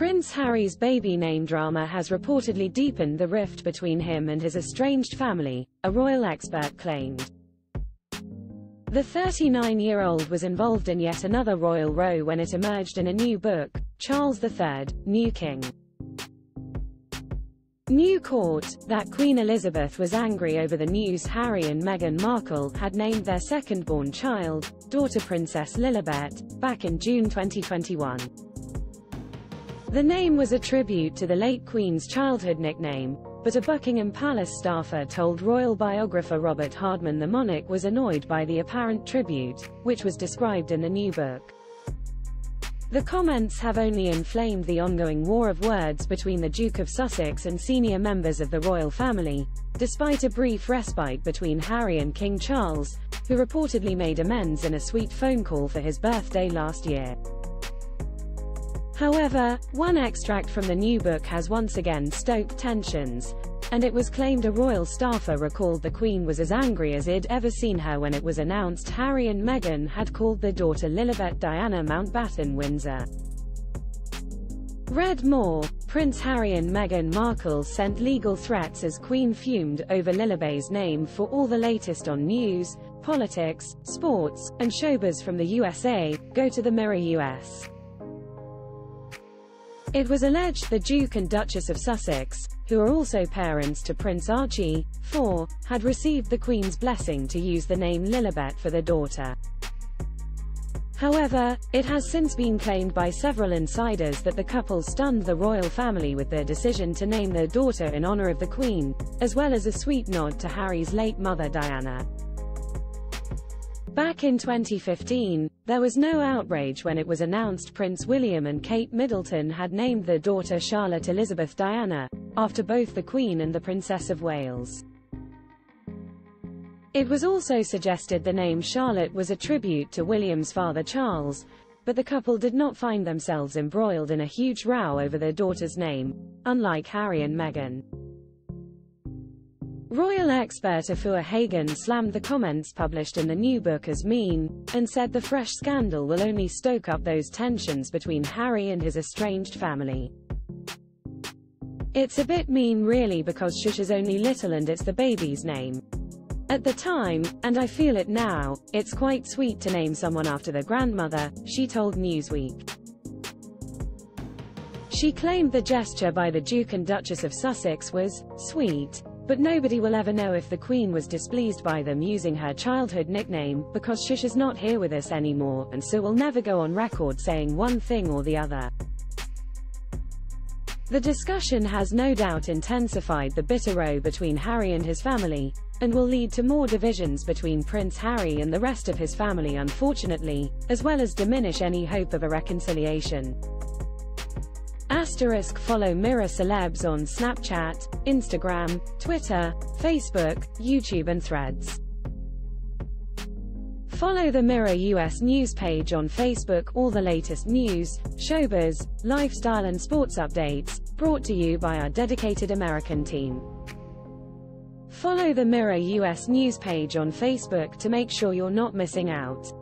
Prince Harry's baby name drama has reportedly deepened the rift between him and his estranged family, a royal expert claimed. The 39-year-old was involved in yet another royal row when it emerged in a new book, Charles III, New King. New Court, that Queen Elizabeth was angry over the news Harry and Meghan Markle had named their second-born child, daughter Princess Lilibet, back in June 2021. The name was a tribute to the late Queen's childhood nickname, but a Buckingham Palace staffer told royal biographer Robert Hardman the monarch was annoyed by the apparent tribute, which was described in the new book. The comments have only inflamed the ongoing war of words between the Duke of Sussex and senior members of the royal family, despite a brief respite between Harry and King Charles, who reportedly made amends in a sweet phone call for his birthday last year. However, one extract from the new book has once again stoked tensions, and it was claimed a royal staffer recalled the Queen was as angry as he'd ever seen her when it was announced Harry and Meghan had called their daughter Lilibet Diana Mountbatten Windsor. Read more, Prince Harry and Meghan Markle sent legal threats as Queen fumed over Lilibet's name for all the latest on news, politics, sports, and showbiz from the USA, go to the Mirror US. It was alleged the Duke and Duchess of Sussex, who are also parents to Prince Archie, 4, had received the Queen's blessing to use the name Lilibet for their daughter. However, it has since been claimed by several insiders that the couple stunned the royal family with their decision to name their daughter in honor of the Queen, as well as a sweet nod to Harry's late mother Diana. Back in 2015, there was no outrage when it was announced Prince William and Kate Middleton had named their daughter Charlotte Elizabeth Diana, after both the Queen and the Princess of Wales. It was also suggested the name Charlotte was a tribute to William's father Charles, but the couple did not find themselves embroiled in a huge row over their daughter's name, unlike Harry and Meghan. Royal expert Afua Hagan slammed the comments published in the new book as mean, and said the fresh scandal will only stoke up those tensions between Harry and his estranged family. It's a bit mean really because Shush is only little and it's the baby's name. At the time, and I feel it now, it's quite sweet to name someone after their grandmother, she told Newsweek. She claimed the gesture by the Duke and Duchess of Sussex was sweet, but nobody will ever know if the Queen was displeased by them using her childhood nickname, because Shush is not here with us anymore, and so will never go on record saying one thing or the other. The discussion has no doubt intensified the bitter row between Harry and his family, and will lead to more divisions between Prince Harry and the rest of his family unfortunately, as well as diminish any hope of a reconciliation. Asterisk follow Mirror Celebs on Snapchat, Instagram, Twitter, Facebook, YouTube and Threads. Follow the Mirror US news page on Facebook all the latest news, showbiz, lifestyle and sports updates, brought to you by our dedicated American team. Follow the Mirror US news page on Facebook to make sure you're not missing out.